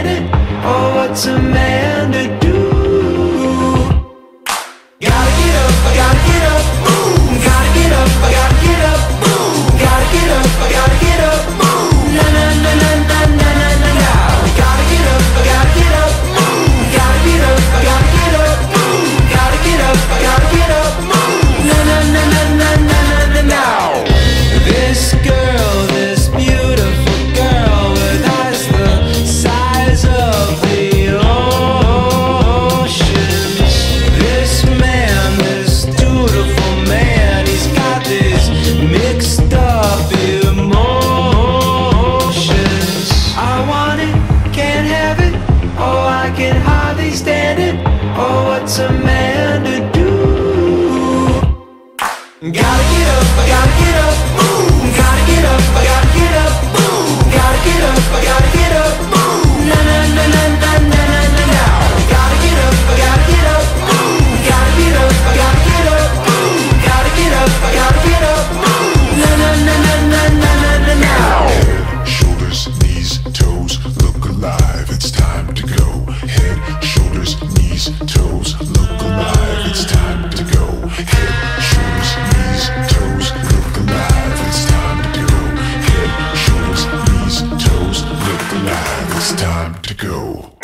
at it. Oh, what's a man to do? a man to do Gotta get up, I gotta get up, Gotta get up, I gotta get up, Gotta get up, I gotta get up, Na na na na na na na na Gotta get up, I gotta get up, Gotta get up, I gotta get up, Gotta get up, I gotta get up, Na na na na na na na na Head, shoulders, knees, toes, look alive, it's time to go Head, shoulders, knees, toes time to go.